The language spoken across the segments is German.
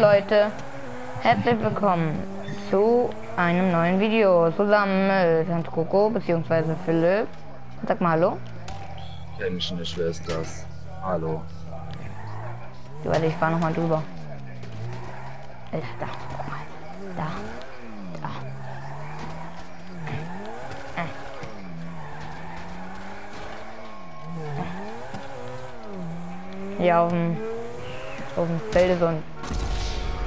Leute, herzlich willkommen zu einem neuen Video zusammen mit Hans Coco bzw. Philipp. Sag mal Hallo. Menschen, ich weiß das. Hallo. Warte, ich fahr nochmal drüber. Äh, Da, mal. Da. Da. Äh. Ja, auf dem, auf dem Feld ist so ein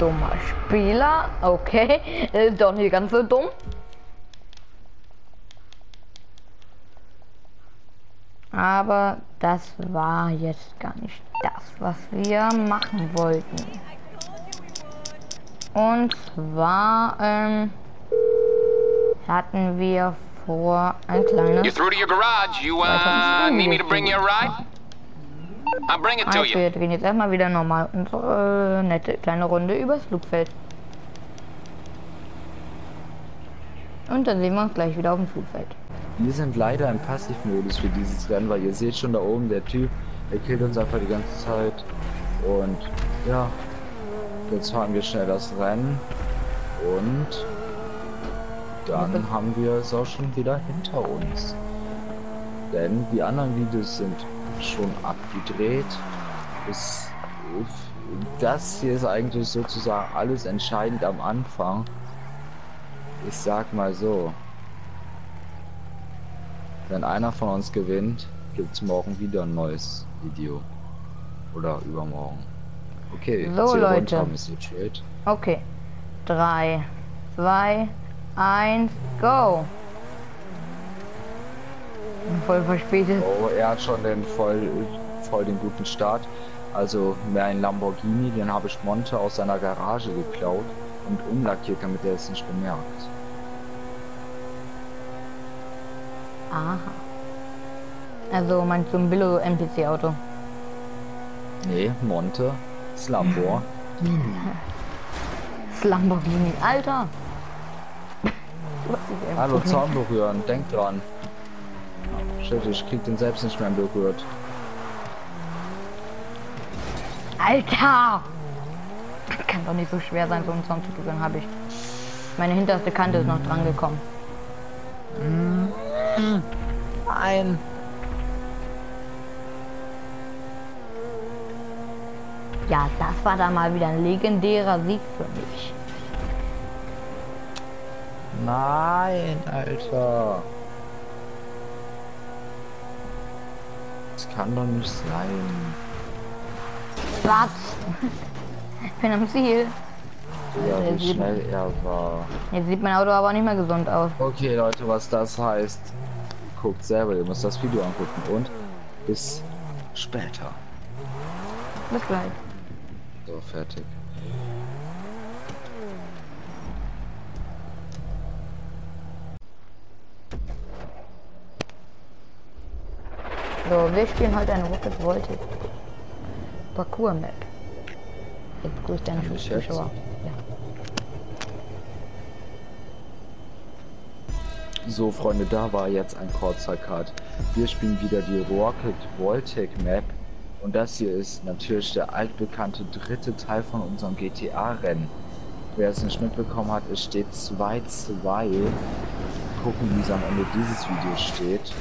dummer Spieler. Okay, ist doch nicht ganz so dumm. Aber das war jetzt gar nicht das, was wir machen wollten. Und zwar ähm, hatten wir vor ein kleines. You're through to your garage. You uh, need me to bring you a ride? I'll bring it to Also you. wir drehen jetzt erstmal wieder normal unsere äh, nette kleine Runde übers Flugfeld. Und dann sehen wir uns gleich wieder auf dem Flugfeld. Wir sind leider im Passivmodus für dieses Rennen, weil ihr seht schon da oben, der Typ, der killt uns einfach die ganze Zeit. Und ja, jetzt fahren wir schnell das Rennen. Und dann haben wir es auch schon wieder hinter uns. Denn die anderen Videos sind schon abgedreht. Es, das hier ist eigentlich sozusagen alles entscheidend am Anfang. Ich sag mal so. Wenn einer von uns gewinnt, gibt's morgen wieder ein neues Video. Oder übermorgen. Okay, So, Leute. Okay. 3, 2, 1, go! Voll verspätet. Oh, er hat schon den voll, voll den guten Start. Also mehr ein Lamborghini, den habe ich Monte aus seiner Garage geklaut und umlackiert, damit er es nicht bemerkt. Aha. Also meinst du ein Billo NPC Auto? Nee, Monte, das Lambo. Das Lamborghini. Alter! Hallo, Zaun berühren, denk dran. Shit, ich krieg den selbst nicht mehr berührt. Alter! Kann doch nicht so schwer sein, so einen Song zu berühren, habe ich. Meine hinterste Kante ist noch dran gekommen. Nein. Ja, das war da mal wieder ein legendärer Sieg für mich. Nein, Alter. Kann doch nicht sein. Was? Ich bin am Ziel. Ja, Der wie sieht- schnell er war. Jetzt sieht mein Auto aber nicht mehr gesund aus. Okay, Leute, was das heißt, guckt selber, ihr müsst das Video angucken und bis später. Bis gleich. So, fertig. So, wir spielen heute eine Rocket Voltic Parkour Map. Jetzt grüßt deine? Zuschauer. Ja. So, Freunde, da war jetzt ein kurzer Cut. Wir spielen wieder die Rocket Voltec Map. Und das hier ist natürlich der altbekannte dritte Teil von unserem GTA-Rennen. Wer es nicht mitbekommen hat, es steht 2-2. Gucken, wie es am Ende dieses Videos steht.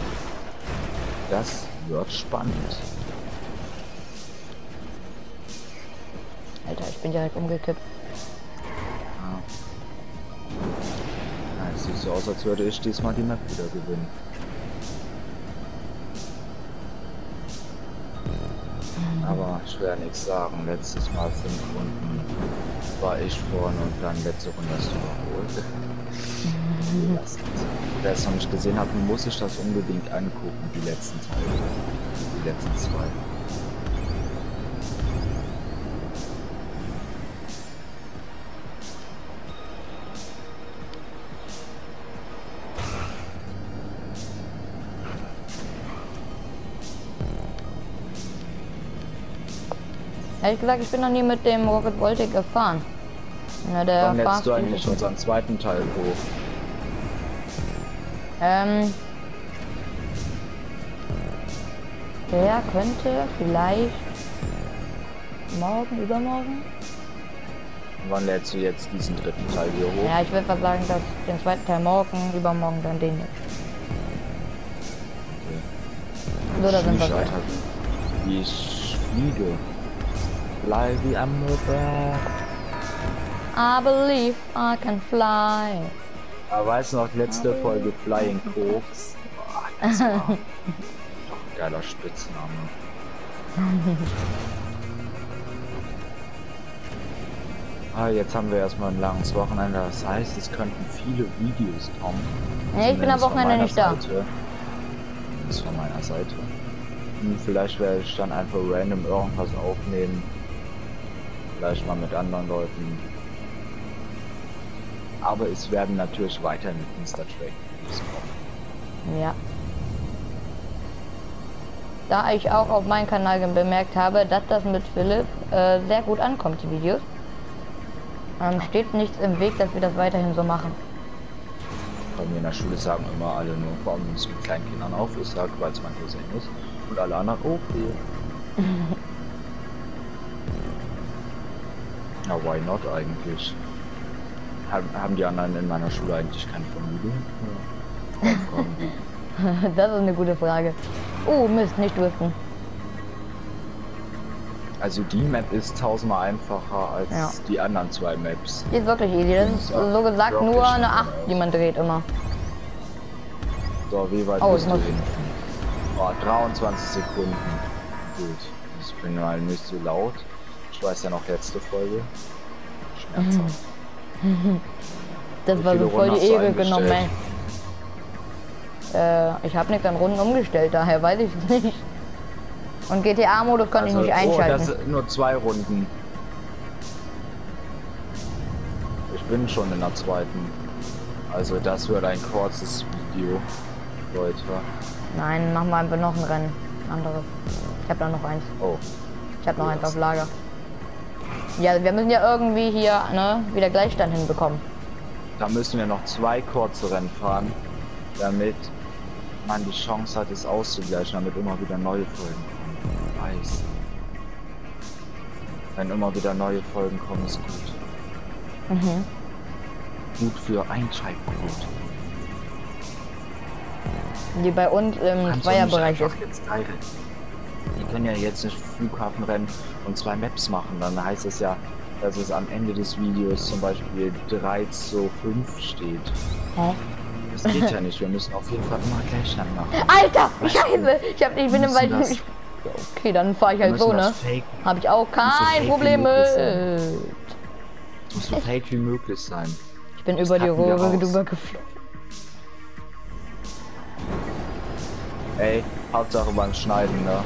Das wird spannend. Alter, ich bin direkt umgekippt. Ja, es sieht so aus, als würde ich diesmal die Map wieder gewinnen. Aber ich werde nichts sagen. Letztes Mal fünf Runden war ich vorne und dann letzte Runde hast du überholt. Wer es noch nicht gesehen hat, muss sich das unbedingt angucken, die letzten Teile. Die letzten zwei. Ehrlich gesagt, ich bin noch nie mit dem Rocket Voltic gefahren. Ja, der Wann lädst du eigentlich unseren zweiten Teil hoch? Ähm. Der könnte vielleicht morgen, übermorgen. Wann lädst du jetzt diesen dritten Teil hier hoch? Ja, ich würde sagen, dass den zweiten Teil morgen, übermorgen dann den hier. So, da sind wir. Alter. Ich fliege. Fly wie am Berg. I believe I can fly. Aber weißt du noch, letzte Folge Flying Koks? Boah, das war doch ein geiler Spitzname. Ah, jetzt haben wir erstmal ein langes Wochenende. Das heißt, es könnten viele Videos kommen. Nee, ich bin am Wochenende nicht da. Seite. Das ist von meiner Seite. Hm, Vielleicht werde ich dann einfach random irgendwas aufnehmen. Vielleicht mal mit anderen Leuten. Aber es werden natürlich weiter mit Insta-Track-Videos kommen. Ja. Da ich auch auf meinem Kanal bemerkt habe, dass das mit Philipp äh, sehr gut ankommt, die Videos, ähm, steht nichts im Weg, dass wir das weiterhin so machen. Bei mir in der Schule sagen immer alle nur, warum nimmst du mit kleinen Kindern auf? Ich sage, weil es mein Cousin ist. Und alle anderen, okay. Na, why not eigentlich? Haben, die anderen in meiner Schule eigentlich keine Familie? Das ist eine gute Frage. Oh, Mist, nicht driften. Also die Map ist tausendmal einfacher als Ja. die anderen zwei Maps. Die ist wirklich easy. Das ist so gesagt nur eine 8, die man dreht immer. So, wie weit Oh, bist du hin? Oh, 23 Sekunden. Gut. Ich bin mal nicht so laut. Ich weiß ja noch letzte Folge. Schmerzhaft. Das war so voll die Ehre genommen, ey. Äh, ich habe nichts an Runden umgestellt, daher weiß ich es nicht. Und GTA-Modus konnte ich nicht Oh, einschalten. das sind nur zwei Runden. Ich bin schon in der zweiten. Also das wird ein kurzes Video, Leute. Nein, machen wir einfach noch ein Rennen. Anderes. Ich habe da noch eins. Oh, Ich habe noch eins auf Lager. Ja, wir müssen ja irgendwie hier ne, wieder Gleichstand hinbekommen. da müssen wir noch zwei kurze Rennen fahren, damit man die Chance hat, es auszugleichen, damit immer wieder neue Folgen kommen. Weiß. Wenn immer wieder neue Folgen kommen, ist gut. Mhm. Gut für Einschaltquote. Die bei uns im Zweierbereich ist. jetzt. Können ja jetzt nicht Flughafen rennen und zwei Maps machen. Dann heißt es ja, dass es am Ende des Videos zum Beispiel 3 zu 5 steht. Hä? Das geht ja nicht. Wir müssen auf jeden Fall immer Gleichstand machen. Alter, scheiße! Ich, hab, ich bin im Wald. das- okay, dann fahre ich halt so, ne? das Habe ich auch kein Problem mit. das muss so fake wie möglich sein. Ich bin Das über die Rohre raus. drüber geflogen. Ey, Hauptsache beim Schneiden, ne?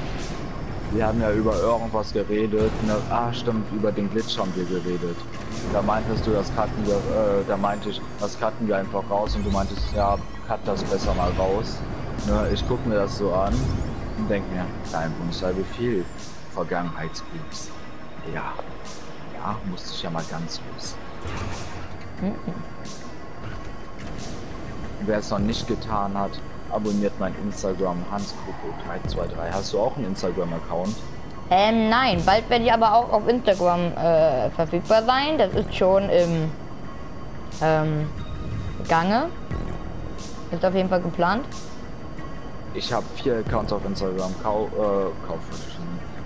Wir haben ja über irgendwas geredet, ne? Ah, stimmt, über den Glitch haben wir geredet. Da meintest du, das cutten wir, äh, da meinte ich, das cutten wir einfach raus und du meintest, ja, cut das besser mal raus. Ne? Ich guck mir das so an und denk mir, dein Wunsch sei Befehl, Vergangenheitsclips. Ja, ja, musste ich ja mal ganz los. Wer es noch nicht getan hat, abonniert mein Instagram hanskoko323. Hast du auch einen Instagram-Account? Ähm, nein, bald werde ich aber auch auf Instagram äh, verfügbar sein. Das ist schon im ähm, Gange. Ist auf jeden Fall geplant. Ich habe vier Accounts auf Instagram. Kau äh, kauf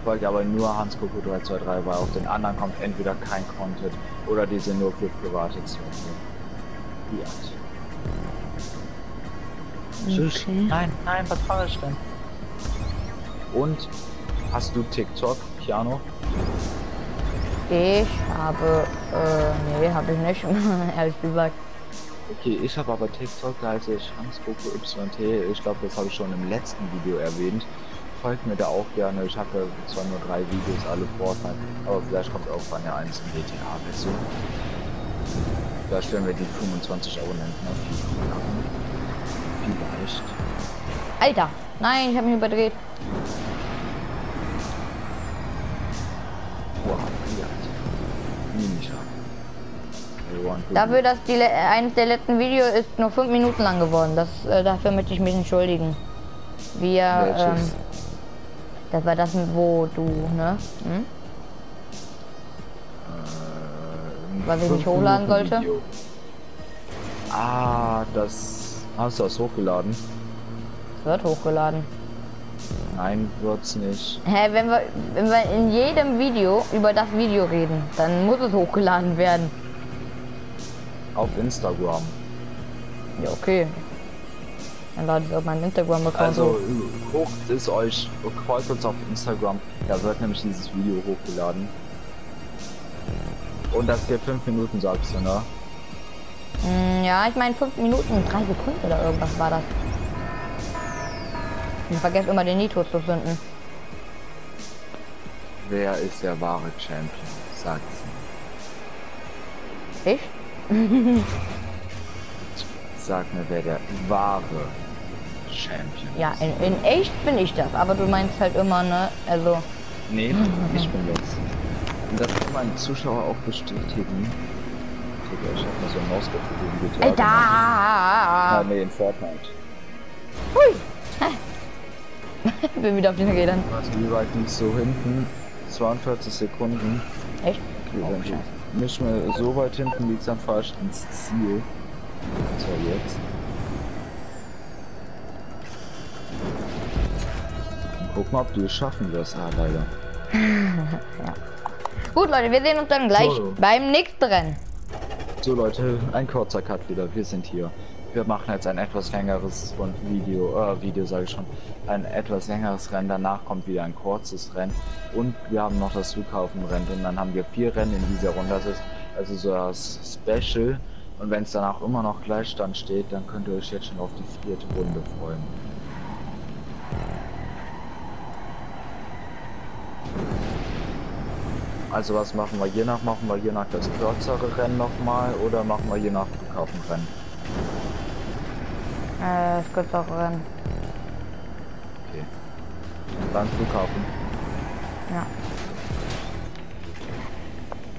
Folge aber nur hanskoko323, weil auf den anderen kommt entweder kein Content oder die sind nur für private Zwecke. Ja. Tschüss. Nein, nein, was ich denn? Und hast du TikTok, Piano? Ich habe, äh, nee, habe ich nicht, ehrlich gesagt. Okay, ich habe aber TikTok, da heiße ich Hans-Coco YT. Ich glaube, das habe ich schon im letzten Video erwähnt. Folgt mir da auch gerne. Ich habe zwar nur drei Videos, alle Fortnite, aber vielleicht kommt auch eine eins in GTA-Version. Da stellen wir die 25 Abonnenten auf YouTube. Vielleicht. Alter, nein, ich habe mich überdreht. Wow, Dafür, dass die, eines der letzten Videos ist nur fünf Minuten lang geworden. Das, äh, dafür möchte ich mich entschuldigen. Wir, ähm, das war das, wo du, ne? Hm? Äh, was ich nicht hochladen sollte. Video. Ah, das hast du das hochgeladen? Es wird hochgeladen. Nein, wird's nicht. Hä, wenn wir, wenn wir in jedem Video über das Video reden, dann muss es hochgeladen werden. Auf Instagram. Ja, okay. Dann lade ich auf meinen Instagram-Account Also hoch. guckt es euch, folgt uns auf Instagram. Da wird nämlich dieses Video hochgeladen. Und das geht 5 Minuten, sagst du, ne? Mm, Ja, ich meine 5 Minuten und 3 Sekunden oder irgendwas war das. Ich vergesse immer den Nitro zu zünden. Wer ist der wahre Champion? Sagt's Ich? mir. Sag mir, wer der wahre Champion Ja, ist. in, in echt bin ich das, aber du meinst halt immer, ne? Also, Nee, ich bin jetzt. Und das kann mein Zuschauer auch bestätigen. Digga, ich hab mir so ein Mausgefühl. Ah, Alter! nee, in Fortnite. bin wieder auf den Rädern. Warte, wie weit liegst du hinten? 42 Sekunden. Echt? Okay, Oh, nicht mehr so weit hinten liegst, dann fahr ich ins Ziel. So, jetzt. Guck mal, ob du es schaffen wirst. Ah, leider. Gut, Leute, wir sehen uns dann gleich So. beim nächsten Rennen. So Leute, ein kurzer Cut wieder. Wir sind hier. Wir machen jetzt ein etwas längeres und Video, äh, Video sage ich schon, ein etwas längeres Rennen. Danach kommt wieder ein kurzes Rennen und wir haben noch das Flughafenrennen und dann haben wir vier Rennen in dieser Runde. Das ist also so das Special und wenn es danach immer noch Gleichstand steht, dann könnt ihr euch jetzt schon auf die vierte Runde freuen. Also was machen wir je nach? Machen wir je nach das kürzere Rennen nochmal oder machen wir je nach Flughafenrennen? Äh, das kürzere Rennen. Okay. Dann Flughafen. Ja.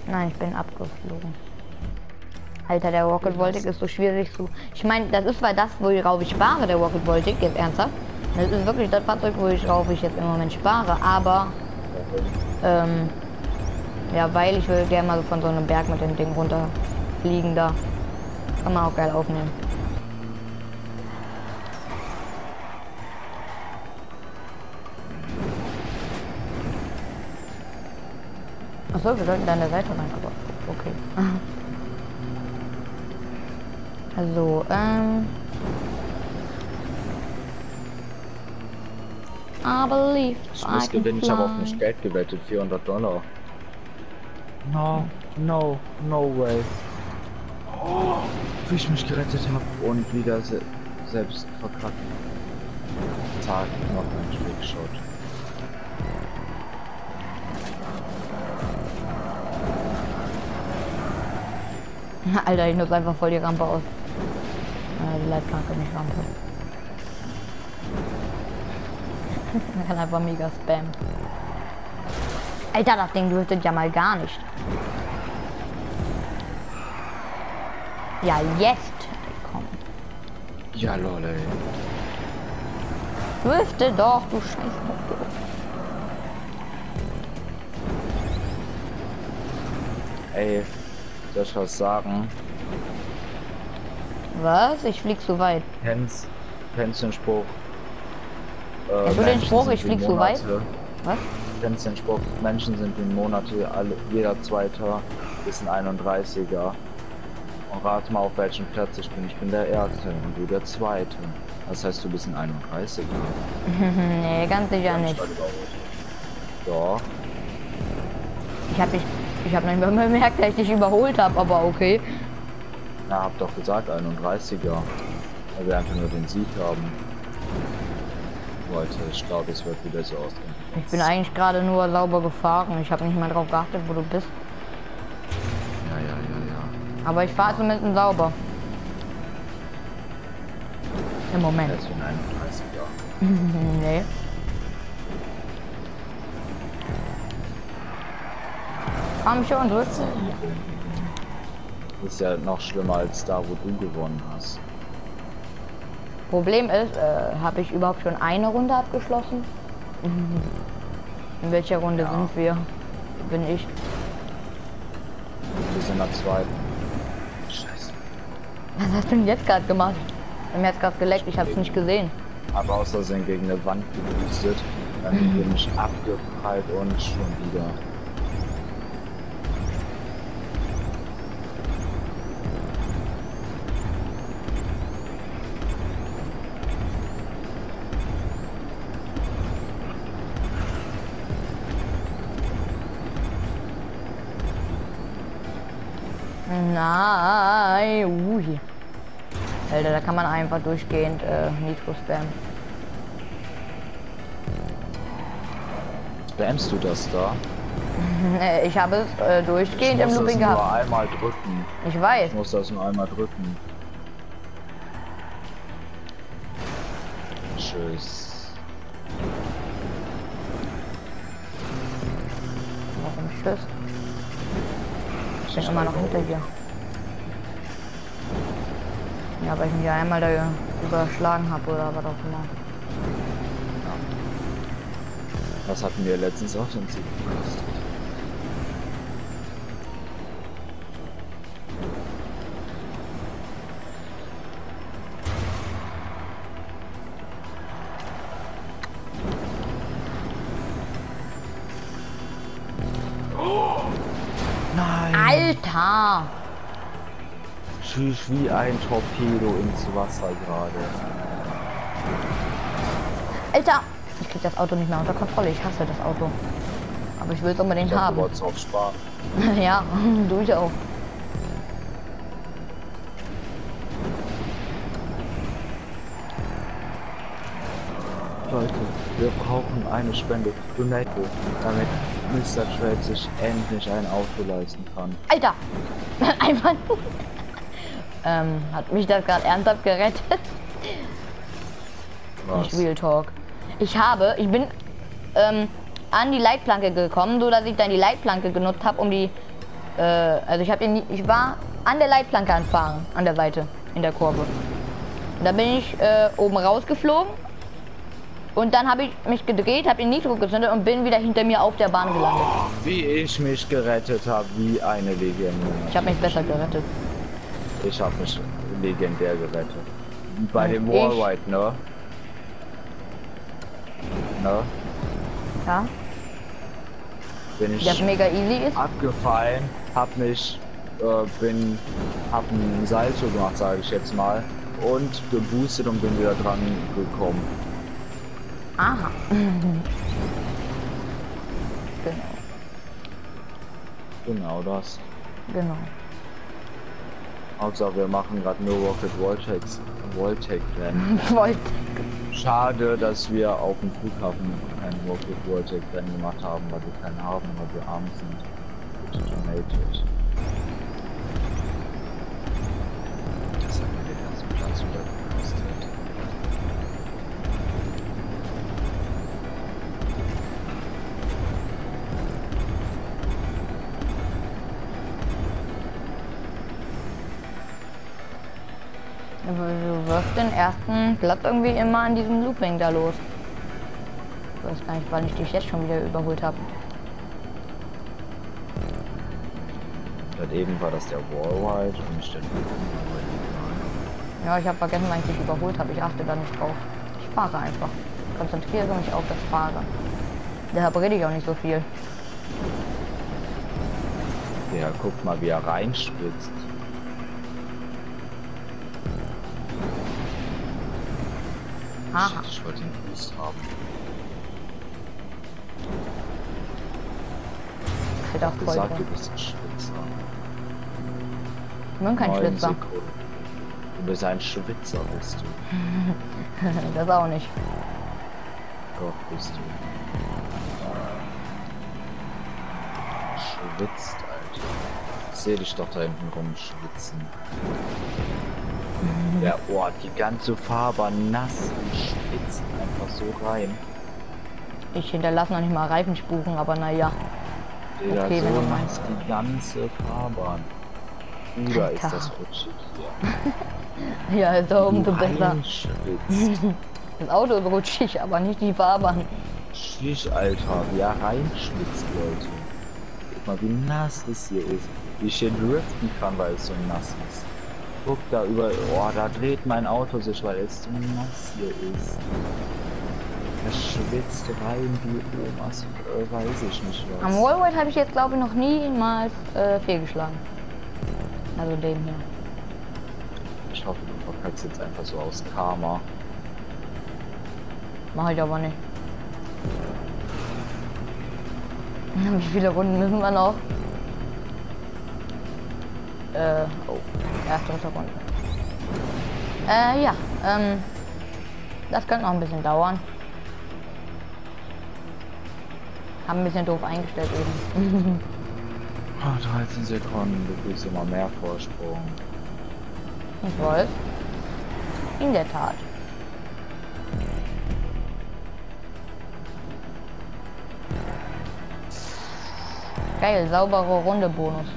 Nein, ich bin abgeflogen. Alter, der Rocket Voltic ist so schwierig zu. Ich meine, das ist zwar das, worauf ich spare, der Rocket Voltic, jetzt ernsthaft. Das ist wirklich das Fahrzeug, worauf ich jetzt im Moment spare, aber ähm, ja, weil ich will gerne mal so von so einem Berg mit dem Ding runterfliegen da. Kann man auch geil aufnehmen. Achso, wir sollten da an der Seite reinkommen. Okay. Also, ähm. I believe Ich muss gewinnen, ich habe auf mich Geld gewettet, 400 Dollar. No, no, no way. Oh, wie ich mich gerettet habe und wieder se selbst verkackt. Zack, noch ein Trickshot. Alter, ich nutze einfach voll die Rampe aus. Äh, die Leitplanke, nicht Rampe. Man kann einfach mega spam. Alter, das Ding dürftet ja mal gar nicht. Ja, jetzt. Komm. Ja, lol, ey. Dürfte doch, du Scheiße. Ey, soll ich was sagen? Was? Ich flieg zu weit. Kennst, kennst den Spruch? Äh, Kennst du den Spruch, ich flieg zu weit? Was? Spruch, Menschen sind wie Monate, alle, jeder Zweiter ist ein 31er. Und rate mal auf welchem Platz ich bin. Ich bin der Erste und du der Zweite. Das heißt, du bist ein 31er. nee, ganz sicher nicht. Doch. Ich hab dich. Ich habe nicht mehr bemerkt, dass ich dich überholt habe, aber okay. Na, hab doch gesagt 31er. Weil wir einfach nur den Sieg haben. Leute, ich glaube, es wird wieder so ausgehen. Ich bin eigentlich gerade nur sauber gefahren. Ich habe nicht mal drauf geachtet, wo du bist. Ja, ja, ja, ja. Aber ich fahre zumindest sauber. Im Moment. Ist wie ein 31er. nee. Komm schon, drück. Das ist ja noch schlimmer als da, wo du gewonnen hast. Problem ist, äh, habe ich überhaupt schon eine Runde abgeschlossen? In welcher Runde Ja. sind wir? Bin ich? wir sind am zweiten. Scheiße. Was hast du denn jetzt gerade gemacht? Mir hat's gerade geleckt, ich hab's nicht gesehen. Aber Versehen gegen eine Wand geboostet. Dann bin ich abgeprallt und schon wieder. Nein, ui. Alter, da kann man einfach durchgehend äh, Nitro spammen. Spammst du das da? Äh, Ich habe es äh, durchgehend ich im muss das Looping nur gehabt. einmal drücken. Ich weiß. Ich muss das nur einmal drücken. Tschüss. Warum Tschüss? Ich bin immer noch hinter dir. Ja, weil ich mich ja einmal da überschlagen habe oder was auch immer. Was hatten wir letztens auch Sieg gekostet? Nein! Alter! Schieß wie ein Torpedo ins Wasser gerade. Alter! Ich krieg das Auto nicht mehr unter Kontrolle. Ich hasse das Auto. Aber ich will es unbedingt Ich hab haben. wollt's auch sparen. ja, du ich auch. Leute, wir brauchen eine Spende. Donate, damit Mr. Trade sich endlich ein Auto leisten kann. Alter! Einfach. Ähm, hat mich das gerade ernsthaft gerettet? Nicht Real Talk. Ich habe, ich bin ähm, an die Leitplanke gekommen, so dass ich dann die Leitplanke genutzt habe, um die, äh, also ich habe ich war an der Leitplanke anfahren, an der Seite, in der Kurve. Und da bin ich äh, oben rausgeflogen und dann habe ich mich gedreht, habe den Nitro gezündet und bin wieder hinter mir auf der Bahn gelandet. Wie ich mich gerettet habe, wie eine Legende. Ich habe mich besser gerettet. Ich habe mich legendär gerettet. Bei dem Wallride, ne? Ne? Ja, Bin ich der mega easy ist. abgefallen, hab mich, äh, bin, hab ein Salto gemacht, sage ich jetzt mal, und geboostet und bin wieder dran gekommen. Aha. genau, Genau das. genau. Hauptsache wir machen gerade nur Rocket Voltex, Voltec Rennen. Schade, dass wir auf dem Flughafen kein Rocket Voltec Rennen gemacht haben, weil wir keinen haben, weil wir arm sind. Bitte Du wirst den ersten Platz irgendwie immer an diesem Looping da los. Ich weiß gar nicht, wann ich dich jetzt schon wieder überholt habe. Gerade eben war das der Wallride und der Ja, ich habe vergessen, wann ich dich überholt habe. Ich achte da nicht drauf. Ich fahre einfach. Konzentriere mich auf das Fahren. Deshalb rede ich auch nicht so viel. Ja, guck mal, wie er reinspritzt. Aha. Shit, ich wollte den Boost haben. Ich bin auch voll Gesagt, du drin. bist ein Schwitzer. Ich bin kein. Sekunden. Du bist ein Schwitzer, bist du. das auch nicht. Doch, bist du. Schwitzt, Alter. Ich seh dich doch da hinten rumschwitzen. Ja, oh, die ganze Fahrbahn nass und schwitzt einfach so rein. Ich hinterlasse noch nicht mal Reifenspuren, aber naja. Digga, Okay, wenn so du meinst. nass die ganze Fahrbahn. Bruder, ist das rutschig hier. Ja, doch umso Du besser. Das Auto ist rutschig, aber nicht die Fahrbahn. Schisch, Alter, wie er reinschwitzt, Leute. Guck mal, wie nass das hier ist. wie ich hier driften kann, weil es so nass ist. Guck da über, oh, da dreht mein Auto sich, weil es so nass hier ist. Das schwitzt rein wie Omas, äh, weiß ich nicht was. Am Wallride habe ich jetzt glaube ich noch niemals äh, fehlgeschlagen. Also den hier. Ich hoffe, du verkackst jetzt einfach so aus Karma. Mach ich aber nicht. Wie viele Runden müssen wir noch? Äh, oh, erste dritte Runde. Äh, ja, ähm, das könnte noch ein bisschen dauern. Haben ein bisschen doof eingestellt eben. Oh, 13 Sekunden, du kriegst immer mehr Vorsprung. Ich weiß. In der Tat. Geil, saubere Runde Bonus.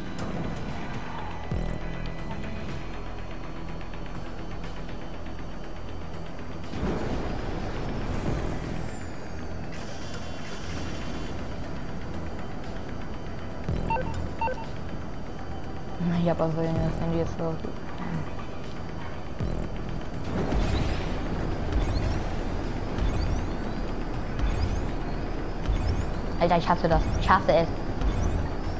Handy jetzt so. Alter, ich hasse das. Ich hasse es.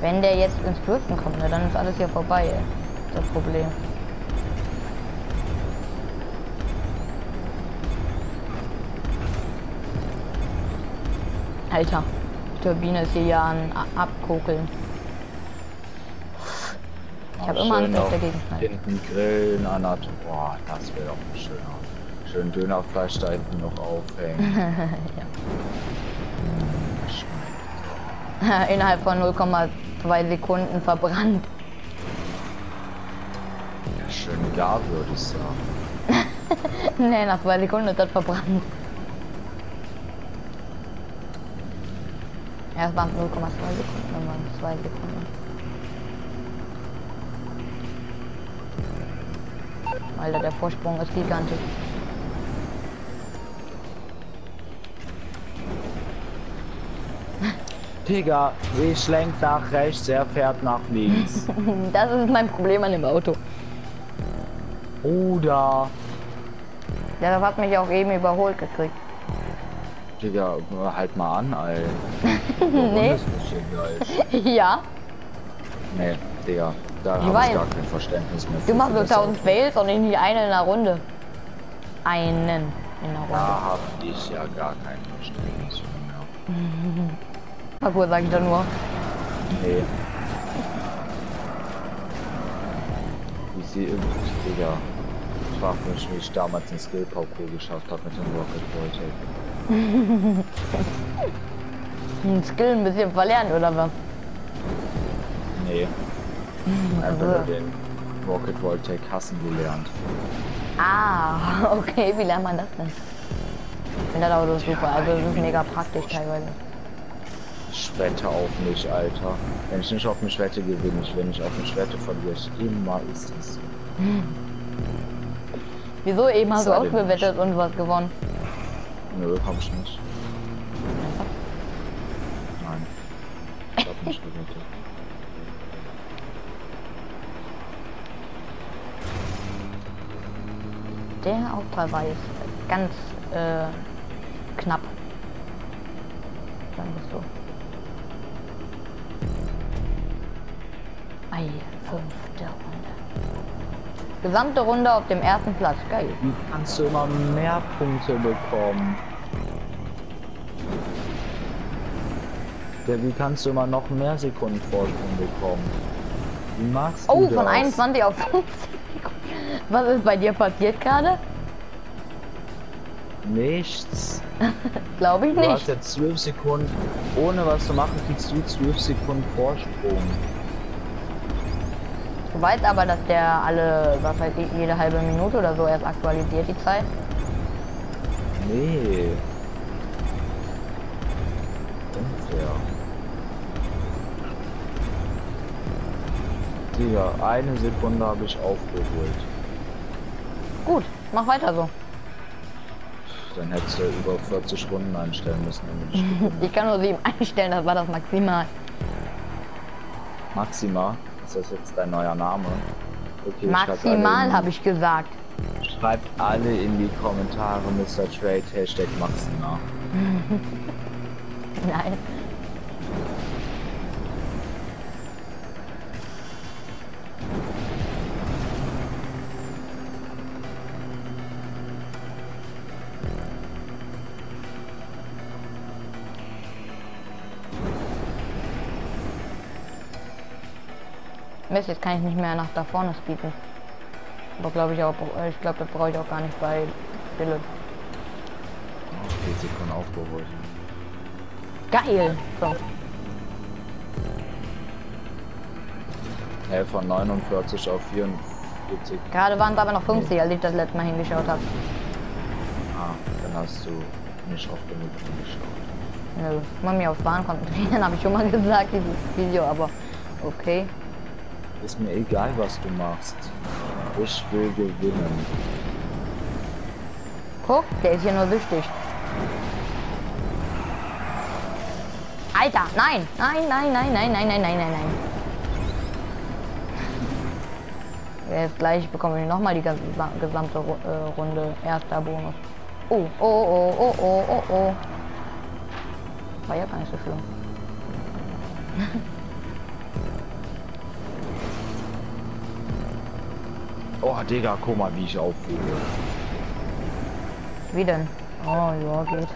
Wenn der jetzt ins Driften kommt, ne, dann ist alles hier vorbei. Ey. Das Problem. Alter, die Turbine ist hier ja ein Abkokeln. Ich habe immer dass der Gegenteil. Hinten grillen an der Boah, das wäre doch ein schöner. Schön Dönerfleisch da hinten noch aufhängen. Schmeckt. Innerhalb von 0,2 Sekunden verbrannt. Ja, schön gar würde ich sagen. ne, nach zwei Sekunden ist das verbrannt. Ja, es waren 0,2 Sekunden, dann waren es 2 Sekunden. Alter, der Vorsprung ist gigantisch. Digga, ich lenk nach rechts, er fährt nach links. Das ist mein Problem an dem Auto. Oder. Der hat mich auch eben überholt gekriegt. Digga, halt mal an, Alter. Nee. Ja, Nee, Digga, da Ich habe ich gar kein Verständnis mehr. du machst so das 1000 Auto. Fails und nicht eine in der Runde. Einen in der Runde. Da habe ich ja gar kein Verständnis mehr. Parkour sag ich da nur. Nee. Wie sie Digga. Ich frag mich, wie ich damals den Skill Parkour geschafft habe mit dem Rocket Voltage. Ein Skill ein bisschen verlernt oder was? Nee. Einfach nur den Rocket Voltage hassen gelernt. Ah, okay, wie lernt man das denn? Ich finde das Auto super, also es ist mega praktisch teilweise. Ich wette auf mich, Alter. Wenn ich nicht auf mich wette, gewinne ich. Wenn ich auf mich wette, verliere ich. Immer ist es so. Wieso eben hast du Sei denn ausgewettet und was gewonnen? Nö, hab ich nicht. Der Aufprall war jetzt ganz äh, knapp. Sagen wir so. Ei, fünfte Runde. Gesamte Runde auf dem ersten Platz. Geil. Wie kannst du immer mehr Punkte bekommen? Ja, wie kannst du immer noch mehr Sekunden Vorsprung bekommen? Wie machst du Oh, das? von 21 auf 50. Was ist bei dir passiert gerade? Nichts. Glaube ich Du hast nicht. jetzt 12 Sekunden. Ohne was zu machen, kriegst du 12 Sekunden Vorsprung. Du weißt aber, dass der alle, was weiß ich, jede halbe Minute oder so erst aktualisiert die Zeit. Nee. Unfair. Digga, eine Sekunde habe ich aufgeholt. Gut, mach weiter so. Dann hättest du über 40 Runden einstellen müssen, ich kann nur sieben einstellen, das war das maximal. Maximal Ist das jetzt dein neuer Name? Okay, Maximal habe ich gesagt. Schreibt alle in die Kommentare Mr. Trade Hashtag Maxima. Nein. Mist, jetzt kann ich nicht mehr nach da vorne speeden. Aber glaube ich auch, ich glaube, das brauche ich auch gar nicht bei Philipp. Okay, Sekunden aufgeholt. Geil! So. Hey, von 49 auf 44. Gerade waren es aber noch 50, als ich das letzte Mal hingeschaut habe. Ah, dann hast du nicht oft genug angeschaut. Nö, ich muss mich aufs Bahn konzentrieren, habe ich schon mal gesagt, dieses Video, aber okay. Ist mir egal, was du machst. Ich will gewinnen. Guck, der ist hier nur wichtig. Alter, nein, nein, nein, nein, nein, nein, nein, nein, nein, nein. Jetzt gleich bekomme ich nochmal die gesamte äh, Runde erster Bonus. Oh, oh, oh, oh, oh, oh, oh. War ja gar nicht so schlimm. Oh, Digga, guck mal, wie ich auffliege. Wie denn? Oh, ja, geht.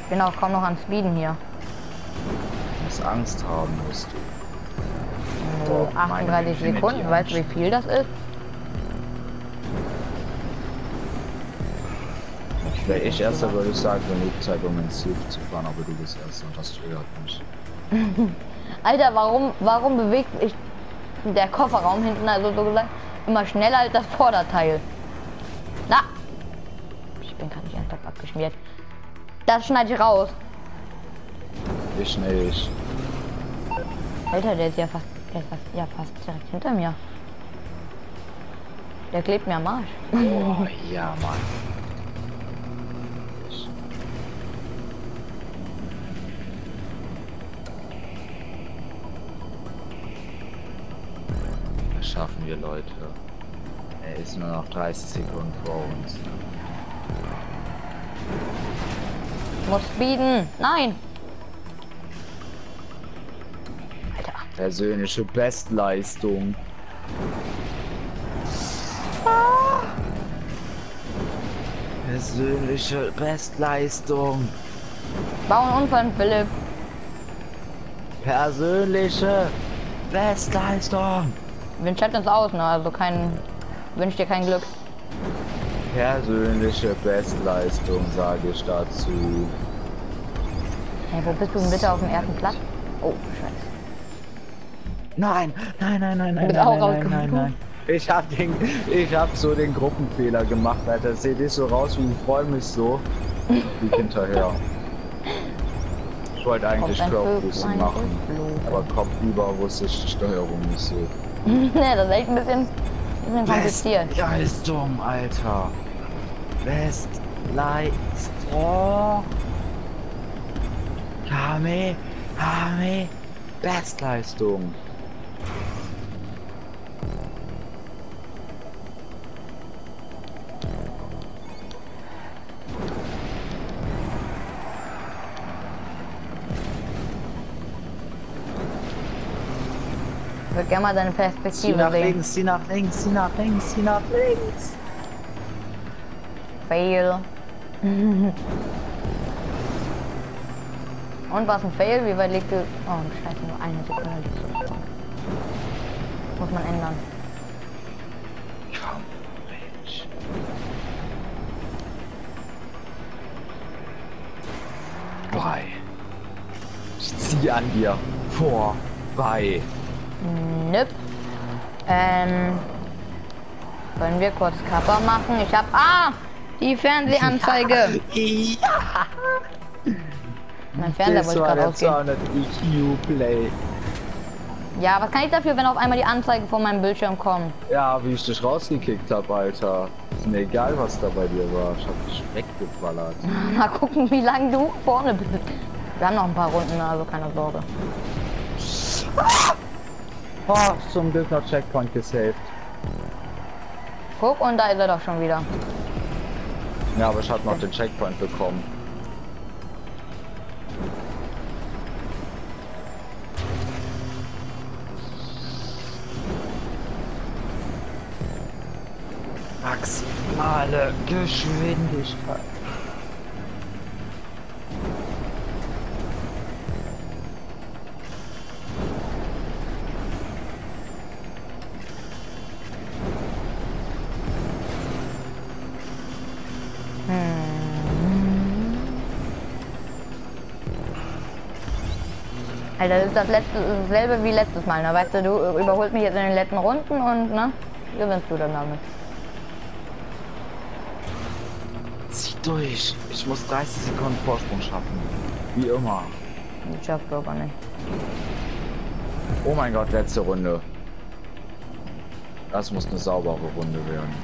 Ich bin auch kaum noch an Speeden hier. Du musst Angst haben, musst du. So, Boah, meine 38 Infinity Sekunden, weißt du, wie viel das ist? Wäre ich erster, würde ich sagen, genug Zeit, um ins Ziel zu fahren, aber du bist erster und das triggert mich. Alter, warum, warum bewegt sich der Kofferraum hinten, also so gesagt, immer schneller als das Vorderteil? Na! Ich bin gerade nicht ernsthaft abgeschmiert. Das schneide ich raus. Ich nicht. Alter, der ist ja fast, der ist fast, ja fast direkt hinter mir. Der klebt mir am Arsch. Oh, ja, Mann. Schaffen wir, Leute. Er ist nur noch 30 Sekunden vor uns. Muss speeden. Nein! Alter. Persönliche Bestleistung. Persönliche Bestleistung. Bau einen Unfall, Philipp. Persönliche Bestleistung. Wir chatten uns aus, ne? Also kein. Wünsch dir kein Glück. Persönliche Bestleistung, sage ich dazu. Hey, wo bist du denn bitte auf dem ersten Platz? Oh, scheiße. Nein, nein, nein, nein, nein, nein, nein, nein, nein, nein. Ich hab den, ich hab so den Gruppenfehler gemacht, Alter. Das sieht nicht so raus ich freue mich so. Wie hinterher. Ich wollte eigentlich Vöglein machen, geflogen. aber kopfüber wusste ich die Steuerung nicht so. ne, das ist echt ein bisschen, bisschen kompliziert. Bestleistung, Alter. Bestleistung. Kame, Kame, Bestleistung. Würde gerne mal deine Zieh Perspektive nach sehen. links, zieh nach links, zieh nach links, zieh nach links. Fail. Und was ein Fail? Wie weit liegt du? Oh, scheiße, nur eine Sekunde liegst du vor. Muss man ändern. Drei. Ich zieh an dir vorbei. Nöp. Ähm. Wollen wir kurz Kappa machen? Ich hab. Ah! Die Fernsehanzeige! Ja, Mein Fernseher das wollte war gerade ausgehen. 200 EQ-Play. Ja, was kann ich dafür, wenn auf einmal die Anzeigen von meinem Bildschirm kommen? Ja, wie ich dich rausgekickt hab, Alter. Ist mir egal, was da bei dir war. Ich hab dich weggeballert. Mal gucken, wie lange du vorne bist. Wir haben noch ein paar Runden, also keine Sorge. Oh, zum Glück noch Checkpoint gesaved. Guck, und da ist er doch schon wieder. Ja, aber ich hab noch den Checkpoint bekommen. Maximale Geschwindigkeit. Alter, das ist das letzte, dasselbe wie letztes Mal, ne? Weißt du, du überholst mich jetzt in den letzten Runden und, ne? Gewinnst du dann damit. Zieh durch. Ich muss 30 Sekunden Vorsprung schaffen. Wie immer. Ich schaff's aber nicht. Oh mein Gott, letzte Runde. Das muss eine saubere Runde werden.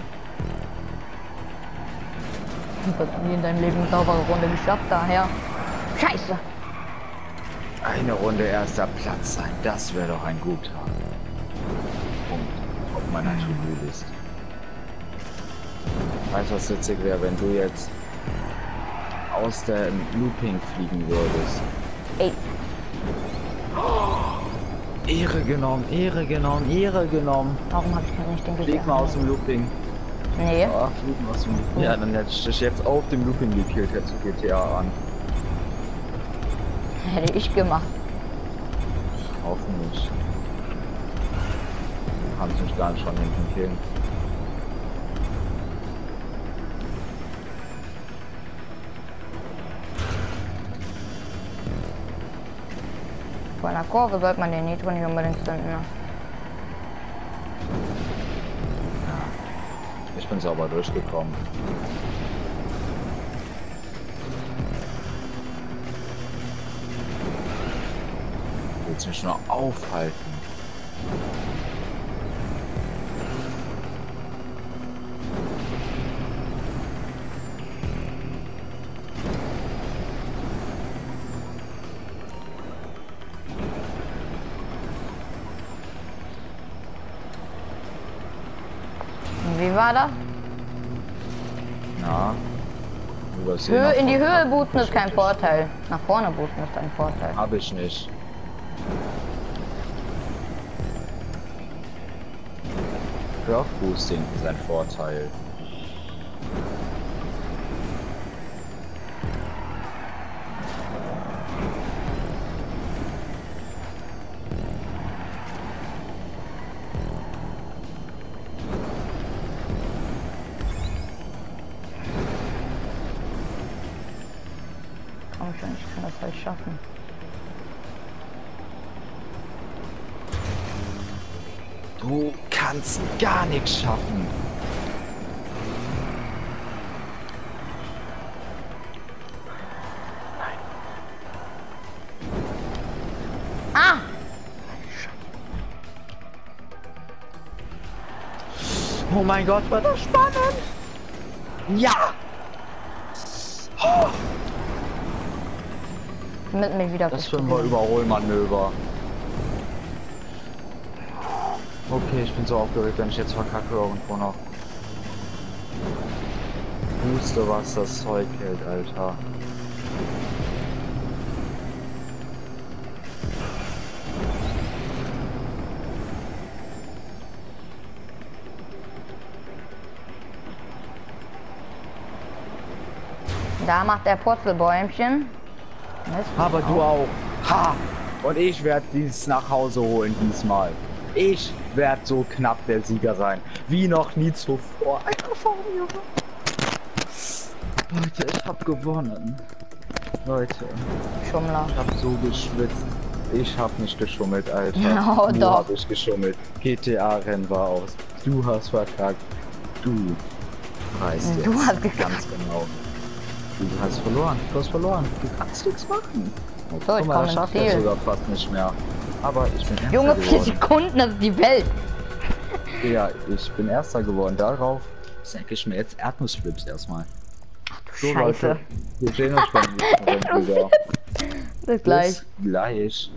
Du hast nie in deinem Leben eine saubere Runde geschafft, daher. Scheiße! Eine Runde erster Platz sein, das wäre doch ein guter Punkt auf meiner To-Do-List. Weißt du, was witzig wäre, wenn du jetzt aus dem Looping fliegen würdest? Ey, Ehre genommen, Ehre genommen, Ehre genommen. warum hab ich gerade nicht den Flieg mal aus dem Looping. Nee. Ja, aus dem Looping. Ja, dann hätte ich dich jetzt auf dem Looping gekillt, hättest du GTA an. Hätte ich gemacht. Hoffentlich. Kannst mich dann schon hinten killen. Vor einer Kurve sollte man den Nitro nicht unbedingt zünden. Ne? Ich bin sauber durchgekommen. Willst mich nur aufhalten? Wie war das? Na? Höhe, in die. Höhe booten ist kein Vorteil. Nach vorne booten ist ein Vorteil. Hab ich nicht. Curve Boosting ist ein Vorteil. Ich kann das halt schaffen. Kannst gar nichts schaffen. Ah! Oh mein Gott, war das spannend! Ja! Mit mich wieder Das finden wir Überholmanöver. Okay, ich bin so aufgeregt, wenn ich jetzt verkacke irgendwo noch. Wusste, was das Zeug hält, Alter. Da macht der Purzelbäumchen. Aber du auch. Ha! Und ich werde dies nach Hause holen diesmal. Ich werde so knapp der Sieger sein. Wie noch nie zuvor. Alter, mir. Leute, ich hab gewonnen. Leute, Schummler. ich hab so geschwitzt. Ich hab nicht geschummelt, Alter. Oh, du doch. hab ich geschummelt. GTA-Rennen war aus. Du hast verkackt. Du weißt Du jetzt hast gekackt. ganz genau. Du hast verloren. Du hast verloren. Du kannst nichts machen. So, ich Guck mal, das schafft er sogar fast nicht mehr. Aber ich bin erster Junge, vier. Sekunden, das ist die Welt. Ja, ich bin erster geworden. Darauf senke ich mir jetzt Erdnussflips erstmal. So, Scheiße. Leute, wir sehen uns beim nächsten wieder. Bis gleich. Bis gleich.